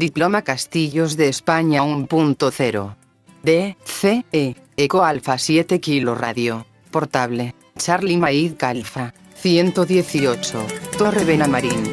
Diploma Castillos de España 1.0. D, C, E, Eco Alfa 7 Kilo Radio. Portable. Charlie Maid Calfa. 118. Torre Benamarín.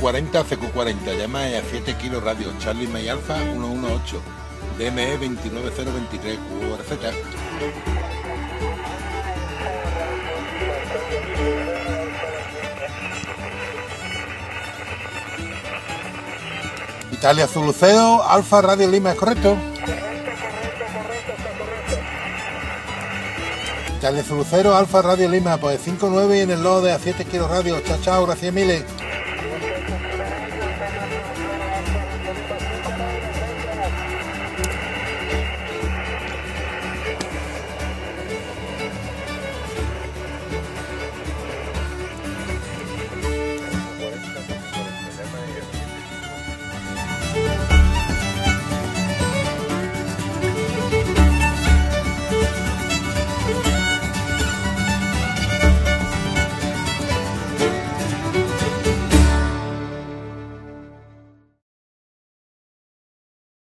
CQ40, CQ40, llama a 7 kilos radio, Charlie May Alfa 118, DME 29023, QRZ. Italia Zuluceo, Alfa Radio Lima, ¿es correcto? Italia Zulucero, Alfa Radio Lima, pues 5-9 y en el logo de A7 Kilos Radio. Chao, chao, gracias miles.